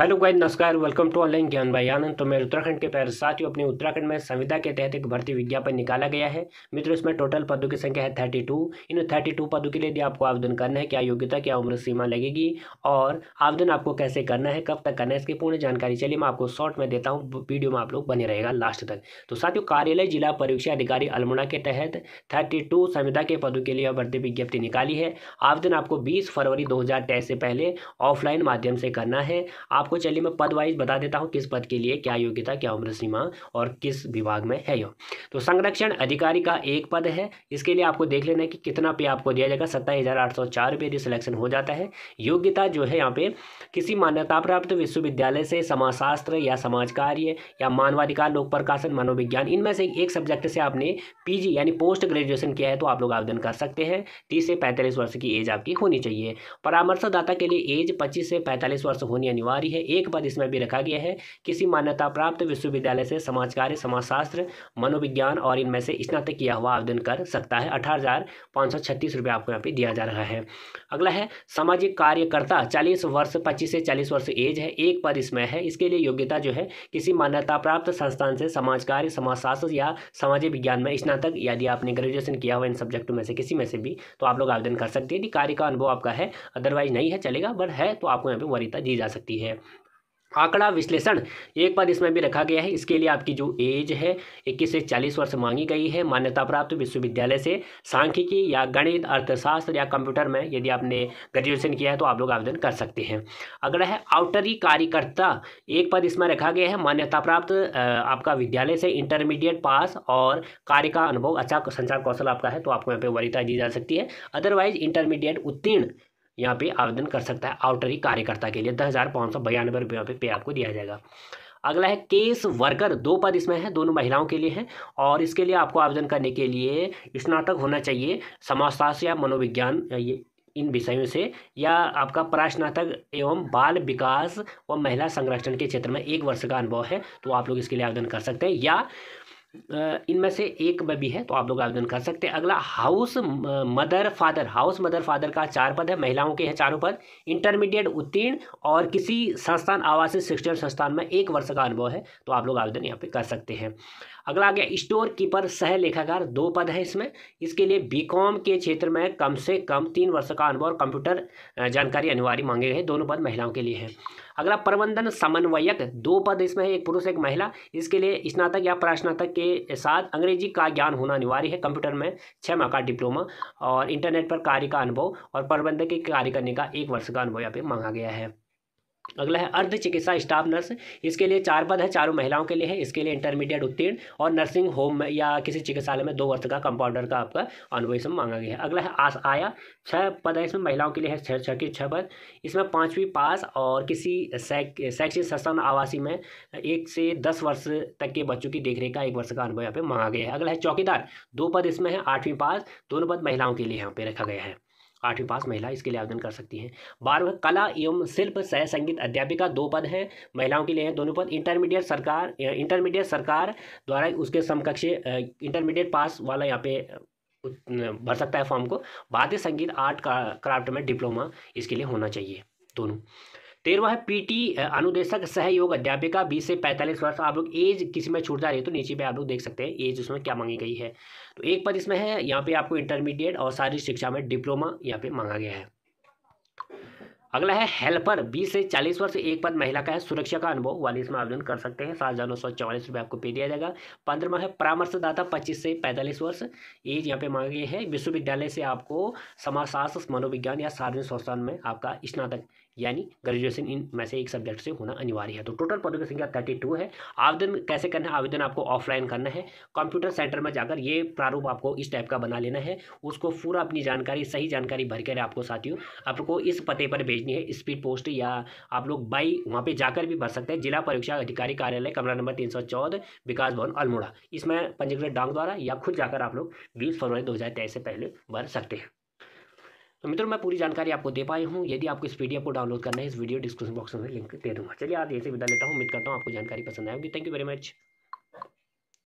Hello guys, नमस्कार welcome to online Gyan Bhai Anand. तो मेरे उत्तराखंड के प्यारे साथियों, अपने उत्तराखंड में संविदा के तहत एक भर्ती विज्ञापन निकाला गया है। मित्रों, इसमें टोटल पदों की संख्या है थर्टी टू इन थर्टी टू पदों के लिए यदि आपको आवेदन करना है, क्या योग्यता, क्या उम्र सीमा लगेगी, और आवेदन आपको कैसे करना है, कब तक करना है, इसकी पूर्ण जानकारी, चलिए मैं आपको शॉर्ट में देता हूँ वीडियो में आप लोग बने रहेगा लास्ट तक। तो साथियों, कार्यालय, जिला परीक्षा अधिकारी अल्मोड़ा के तहत थर्टी संविदा के पदों के लिए भर्ती विज्ञप्ति निकाली है। आवेदन आपको बीस फरवरी दो हज़ार तेईस से पहले ऑफलाइन माध्यम से करना है। आपको चलिए मैं पद वाइज बता देता हूँ किस पद के लिए क्या योग्यता, क्या उम्र सीमा और किस विभाग में है यह। तो संरक्षण अधिकारी का एक पद है। इसके लिए आपको देख लेना है कि कितना पे आपको दिया जाएगा। सत्ताईस हज़ार आठ सौ चार रुपये यदि सिलेक्शन हो जाता है। योग्यता जो है यहाँ पे किसी मान्यता प्राप्त विश्वविद्यालय से समाजशास्त्र या समाज कार्य या मानवाधिकार लोक प्रकाशन मनोविज्ञान, इनमें से एक सब्जेक्ट से आपने पीजी यानी पोस्ट ग्रेजुएशन किया है तो आप लोग आवेदन कर सकते हैं। तीस से पैंतालीस वर्ष की एज आपकी होनी चाहिए। परामर्शदाता के लिए एज पच्चीस से पैंतालीस वर्ष होनी अनिवार्य है। एक पद इसमें भी रखा गया है। किसी मान्यता प्राप्त विश्वविद्यालय से समाज कार्य समाजशास्त्र, मनोविज्ञान और इनमें से स्नातक किया हुआ आवेदन कर सकता है। अठारह हज़ार आपको यहाँ पे दिया जा रहा है। अगला है, सामाजिक कार्यकर्ता चालीस वर्ष, पच्चीस से चालीस वर्ष एज है। एक पद इसमें है। इसके लिए योग्यता जो है, किसी मान्यता प्राप्त संस्थान से समाज कार्य समाजशास्त्र या सामाजिक विज्ञान में स्नातक यदि आपने ग्रेजुएशन किया हुआ इन सब्जेक्टों में से किसी में से भी तो आप लोग आवेदन कर सकते हैं। यदि कार्य का अनुभव आपका है अदरवाइज़ नहीं है, चलेगा बट है तो आपको यहाँ पे वरीयता दी जा सकती है। आंकड़ा विश्लेषण एक पद इसमें भी रखा गया है। इसके लिए आपकी जो एज है, इक्कीस से चालीस वर्ष मांगी गई है। मान्यता प्राप्त विश्वविद्यालय से सांख्यिकी या गणित, अर्थशास्त्र या कंप्यूटर में यदि आपने ग्रेजुएशन किया है तो आप लोग आवेदन कर सकते हैं। अगला है आउटरी कार्यकर्ता। एक पद इसमें रखा गया है। मान्यता प्राप्त आपका विद्यालय से इंटरमीडिएट पास और कार्य का अनुभव अच्छा संचार कौशल आपका है तो आपको यहाँ पर वरीयता दी जा सकती है। अदरवाइज़ इंटरमीडिएट उत्तीर्ण। यहाँ पे आवेदन कर सकता है आउटरी कार्यकर्ता के लिए। दस हज़ार पाँच सौ बयानबे रुपये पे, पे आपको दिया जाएगा। अगला है केस वर्कर। दो पद इसमें है दोनों महिलाओं के लिए हैं और इसके लिए आपको आवेदन करने के लिए स्नातक होना चाहिए। समाजशास्त्र या मनोविज्ञान ये इन विषयों से या आपका प्रास्नातक एवं बाल विकास व महिला संरक्षण के क्षेत्र में एक वर्ष का अनुभव है तो आप लोग इसके लिए आवेदन कर सकते हैं। या इनमें से एक में भी है तो आप लोग आवेदन कर सकते हैं। अगला, house mother father. House mother father का चार पद है, महिलाओं के हैं चारों पद। इंटरमीडिएट उत्तीर्ण और किसी संस्थान, आवासीय शिक्षण संस्थान में एक वर्ष का अनुभव है तो आप लोग आवेदन यहाँ पे कर सकते हैं। अगला आ गया, स्टोर कीपर सह लेखाकार दो पद है इसमें। इसके लिए बीकॉम के क्षेत्र में कम से कम तीन वर्ष का अनुभव और कंप्यूटर जानकारी अनिवार्य मांगे गए दोनों पद महिलाओं के लिए हैं। अगला प्रबंधन समन्वयक, दो पद इसमें है, एक पुरुष, एक महिला। इसके लिए स्नातक या प्रास्नातक के साथ अंग्रेज़ी का ज्ञान होना अनिवार्य है कंप्यूटर में छः माह का डिप्लोमा और इंटरनेट पर कार्य का अनुभव और प्रबंधक के कार्य करने का एक वर्ष का अनुभव यहाँ पे मांगा गया है। अगला है अर्ध चिकित्सा स्टाफ नर्स। इसके लिए चार पद है, चारों महिलाओं के लिए है। इसके लिए इंटरमीडिएट उत्तीर्ण और नर्सिंग होम में या किसी चिकित्सालय में दो वर्ष का कंपाउंडर का आपका अनुभव इसमें मांगा गया है। अगला है आस आया छः पद है इसमें महिलाओं के लिए है छः छः के छः पद। इसमें पाँचवीं पास और किसी शैक्षिक संस्थान आवासी में एक से दस वर्ष तक के बच्चों की देखरेख का एक वर्ष का अनुभव यहाँ पे मांगा गया है। अगला है चौकीदार, दो पद इसमें है, आठवीं पास, दोनों पद महिलाओं के लिए यहाँ पे रखा गया है। आठवीं पास महिला इसके लिए आवेदन कर सकती हैं। बारहवें कला एवं शिल्प सह संगीत अध्यापिका दो पद हैं। महिलाओं के लिए हैं दोनों पद। इंटरमीडिएट सरकार इंटरमीडिएट सरकार द्वारा उसके समकक्ष इंटरमीडिएट पास वाला यहाँ पे भर सकता है फॉर्म को। भारतीय संगीत, आर्ट क्राफ्ट में डिप्लोमा इसके लिए होना चाहिए। दोनों। तेरहवा है पीटी अनुदेशक सहयोग अध्यापिका, बीस से पैंतालीस वर्ष। आप लोग एज किसी में छूट जा रही है तो नीचे पे आप लोग देख सकते हैं, एज उसमें क्या मांगी गई है। तो एक पद इसमें है, यहाँ पे आपको इंटरमीडिएट और शारीरिक शिक्षा में डिप्लोमा यहाँ पे मांगा गया है। अगला है हेल्पर बीस से चालीस वर्ष, एक पद महिला का है, सुरक्षा का अनुभव वाली इसमें आवेदन कर सकते हैं, सात हज़ार नौ सौ चौवालीस रुपये आपको पे दिया जाएगा। पंद्रहवा है परामर्शदाता, पच्चीस से पैंतालीस वर्ष, एज यहाँ पे मांगा गई है। विश्वविद्यालय से आपको समाजशास्त्र, मनोविज्ञान या सार्वजनिक संस्थान में आपका स्नातक यानी ग्रेजुएशन इन में से एक सब्जेक्ट से होना अनिवार्य है। तो टोटल पदों की संख्या थर्टी टू है। आवेदन कैसे करना है? आवेदन आपको ऑफलाइन करना है। कंप्यूटर सेंटर में जाकर ये प्रारूप आपको इस टाइप का बना लेना है। उसको पूरा अपनी जानकारी, सही जानकारी भर कर आपको साथियों, आपको इस पते पर भेजनी है। स्पीड पोस्ट या आप लोग बाई वहाँ पर जाकर भी भर सकते हैं। जिला परीक्षा अधिकारी कार्यालय, कमरा नंबर तीन सौ चौदह, विकास भवन, अल्मोड़ा। इसमें पंजीकृत डाक द्वारा या खुद जाकर आप लोग बीस फरवरी दो हज़ार तेईस से पहले भर सकते हैं। तो मित्रों, मैं पूरी जानकारी आपको दे पाई हूँ। यदि आपको इस पीडीएफ को डाउनलोड करना है, इस वीडियो डिस्क्रिप्शन बॉक्स में लिंक दे दूँगा। चलिए आज ऐसे विदा लेता हूँ। उम्मीद करता हूँ आपको जानकारी पसंद आएगी थैंक यू वेरी मच